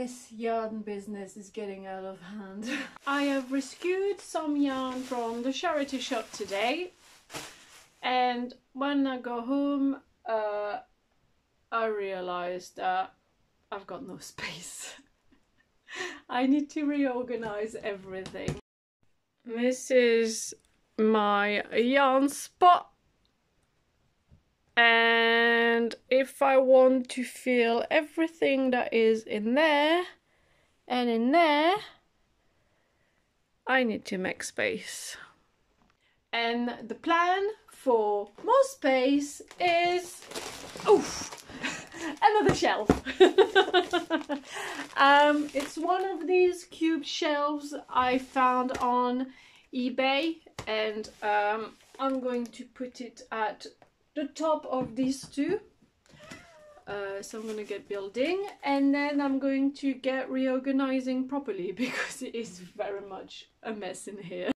This yarn business is getting out of hand. I have rescued some yarn from the charity shop today and when I go home uh, I realized that I've got no space. I need to reorganize everything. This is my yarn spot and if I want to fill everything that is in there and in there I need to make space. And the plan for more space is oof another shelf. Um, it's one of these cube shelves I found on eBay and um, I'm going to put it at the top of these two uh, so I'm gonna get building and then I'm going to get reorganizing properly because it is very much a mess in here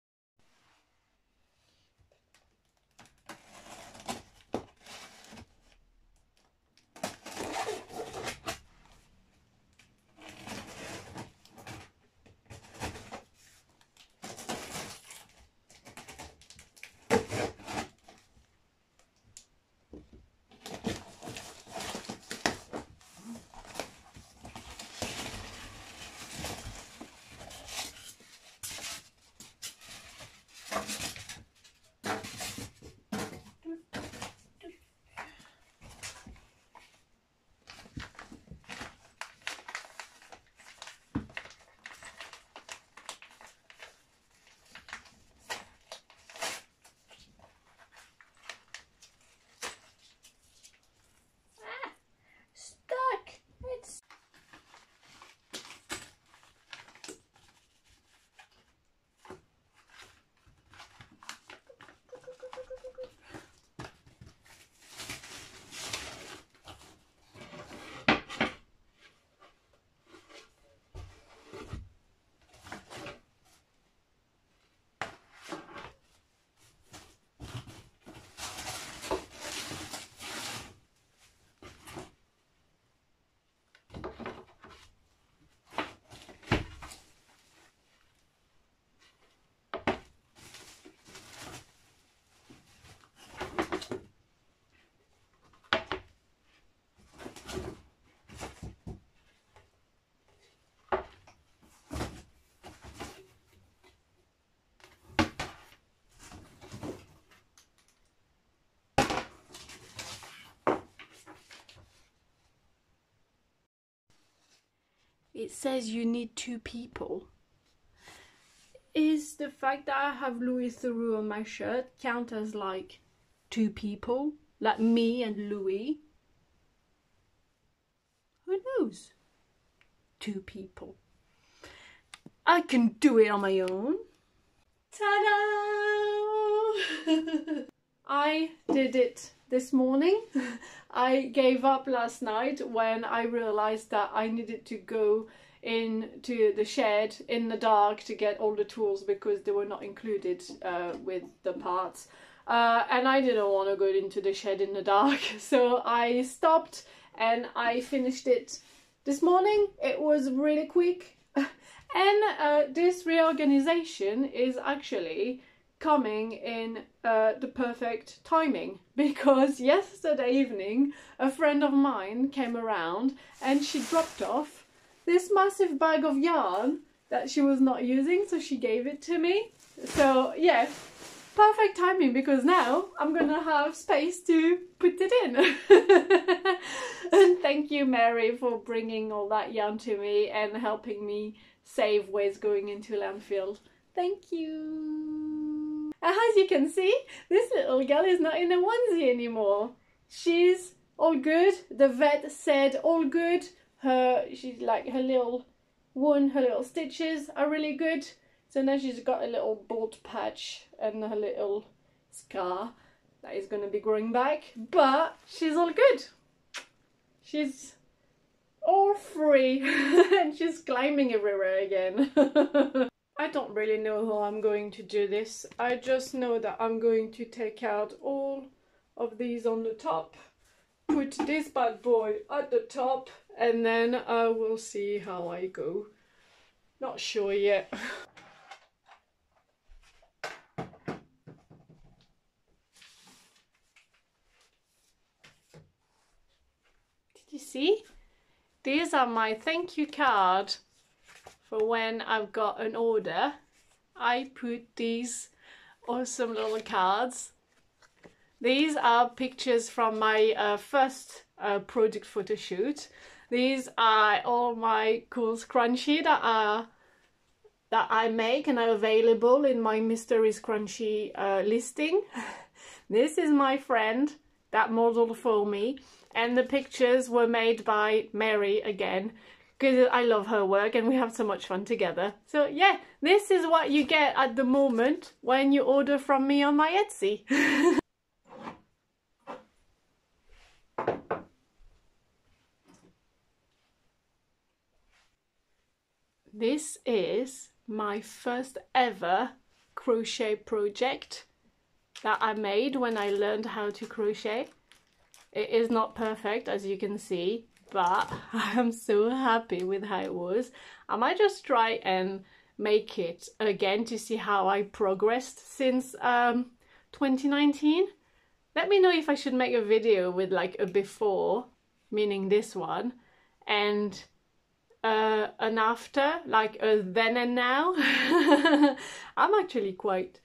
it says you need two people. Is the fact that I have Louis Theroux on my shirt count as like two people? Like me and Louis? Who knows? Two people. I can do it on my own. Ta-da! I did it this morning. I gave up last night when I realized that I needed to go into the shed in the dark to get all the tools because they were not included uh, with the parts. Uh, and I didn't want to go into the shed in the dark, so I stopped and I finished it this morning. It was really quick, and uh, this reorganization is actually coming in uh, the perfect timing. Because yesterday evening a friend of mine came around and she dropped off this massive bag of yarn that she was not using so she gave it to me. So yeah perfect timing because now I'm gonna have space to put it in. And thank you Mary for bringing all that yarn to me and helping me save waste going into landfill. Thank you as you can see this little girl is not in a onesie anymore she's all good the vet said all good her she's like her little wound her little stitches are really good so now she's got a little bald patch and a little scar that is going to be growing back. But she's all good. She's all free and she's climbing everywhere again. I don't really know how I'm going to do this. I just know that I'm going to take out all of these on the top, put this bad boy at the top and then I will see how I go. Not sure yet. Did you see? These are my thank you card for when I've got an order. I put these awesome little cards. These are pictures from my uh, first uh, project photo shoot. These are all my cool scrunchie that are that I make and are available in my Mystery Scrunchie uh, listing. this is my friend that modeled for me and the pictures were made by Mary again because I love her work and we have so much fun together. So yeah, this is what you get at the moment when you order from me on my Etsy. this is my first ever crochet project that I made when I learned how to crochet. It is not perfect as you can see but I'm so happy with how it was. I might just try and make it again to see how I progressed since um, 2019. Let me know if I should make a video with like a before, meaning this one, and uh, an after, like a then and now. I'm actually quite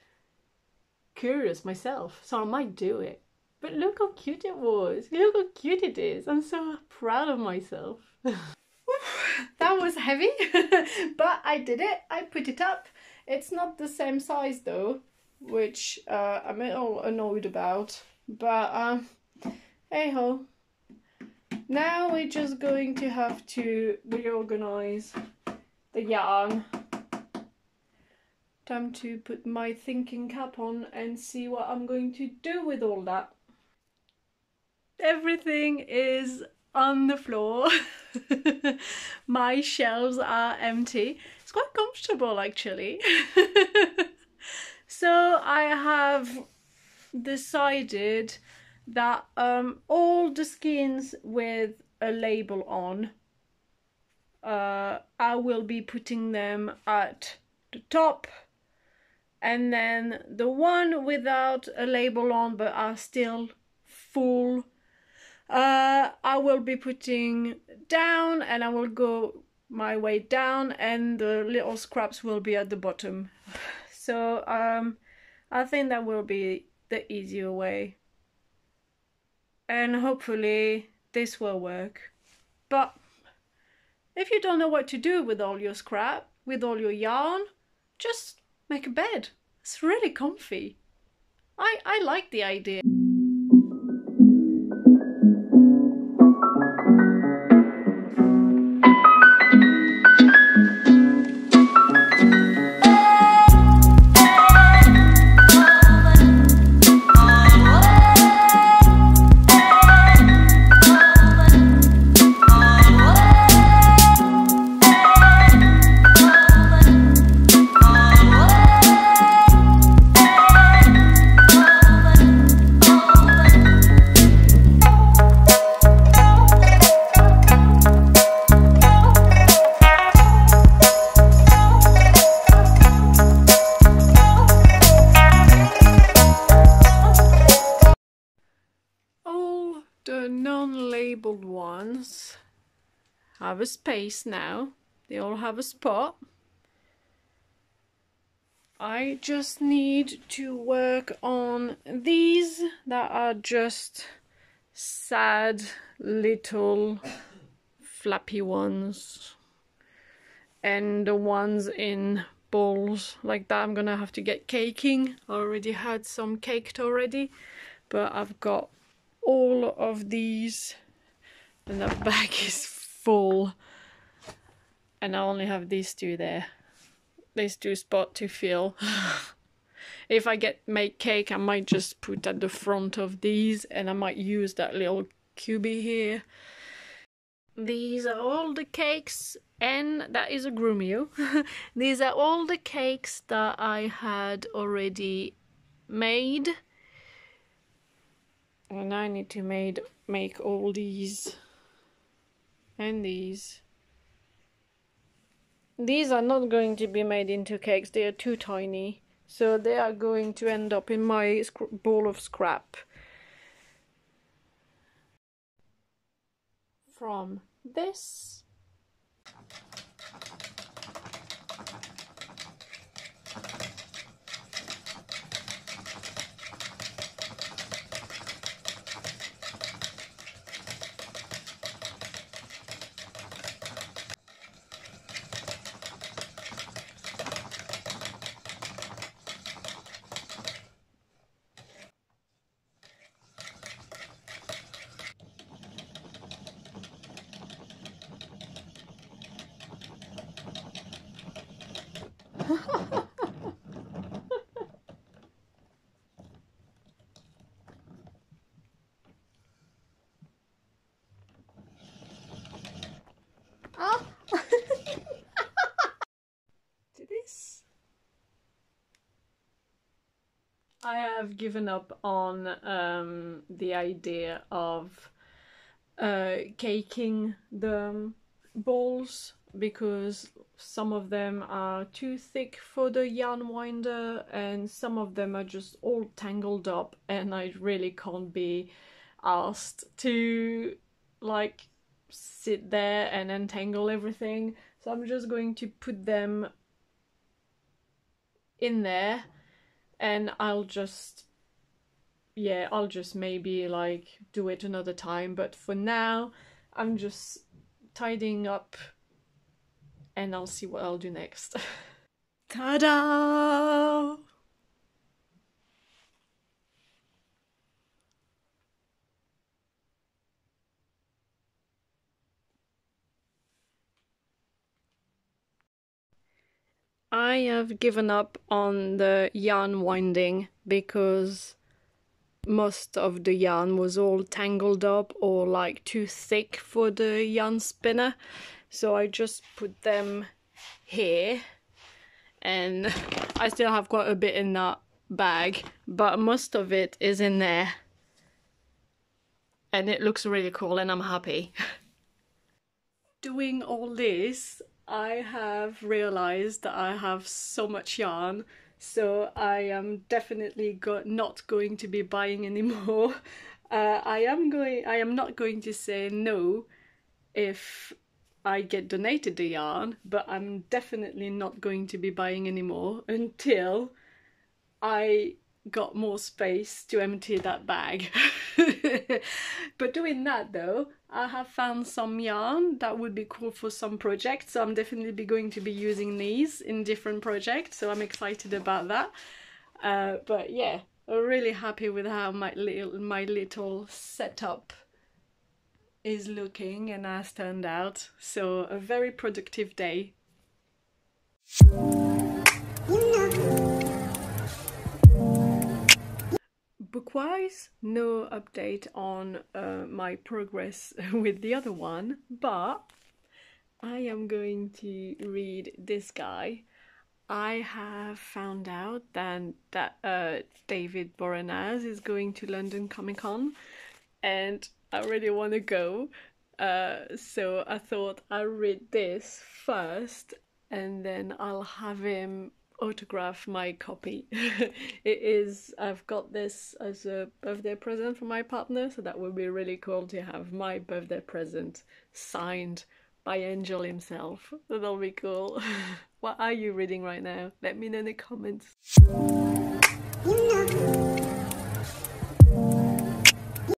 curious myself, so I might do it. But look how cute it was. Look how cute it is. I'm so proud of myself. that was heavy, but I did it. I put it up. It's not the same size though, which uh, I'm a little annoyed about. But um, hey ho. Now we're just going to have to reorganize the yarn. Time to put my thinking cap on and see what I'm going to do with all that everything is on the floor. My shelves are empty. It's quite comfortable actually. so I have decided that um, all the skins with a label on, uh, I will be putting them at the top and then the one without a label on but are still full uh, I will be putting down and I will go my way down and the little scraps will be at the bottom. So um, I think that will be the easier way. And hopefully this will work. But if you don't know what to do with all your scrap, with all your yarn, just make a bed. It's really comfy. I, I like the idea. Have a space now. They all have a spot. I just need to work on these that are just sad little flappy ones and the ones in balls like that I'm gonna have to get caking I already had some caked already but I've got all of these and the bag is full. And I only have these two there. These two spot to fill. If I get make cake I might just put at the front of these and I might use that little cubie here. These are all the cakes and that is a grumio. These are all the cakes that I had already made. And I need to made make all these and these. These are not going to be made into cakes, they are too tiny. So they are going to end up in my bowl of scrap. From this ah. to this. I have given up on um, the idea of uh, caking the balls because some of them are too thick for the yarn winder and some of them are just all tangled up and I really can't be asked to like sit there and untangle everything. So I'm just going to put them in there and I'll just yeah I'll just maybe like do it another time but for now I'm just tidying up and I'll see what I'll do next. Ta-da! I have given up on the yarn winding because most of the yarn was all tangled up or like too thick for the yarn spinner so I just put them here and I still have quite a bit in that bag but most of it is in there and it looks really cool and I'm happy. Doing all this I have realized that I have so much yarn so I am definitely go not going to be buying anymore. Uh, I am going I am not going to say no if I get donated the yarn, but I'm definitely not going to be buying anymore until I got more space to empty that bag. but doing that though, I have found some yarn that would be cool for some projects. So I'm definitely be going to be using these in different projects. So I'm excited about that. Uh, but yeah, I'm really happy with how my little my little setup is looking and has turned out. So a very productive day. Bookwise, no update on uh, my progress with the other one, but I am going to read this guy. I have found out that, that uh, David Boreanaz is going to London Comic Con and I really want to go. Uh, so I thought I'll read this first and then I'll have him autograph my copy. it is, I've got this as a birthday present for my partner, so that would be really cool to have my birthday present signed by Angel himself. That'll be cool. what are you reading right now? Let me know in the comments.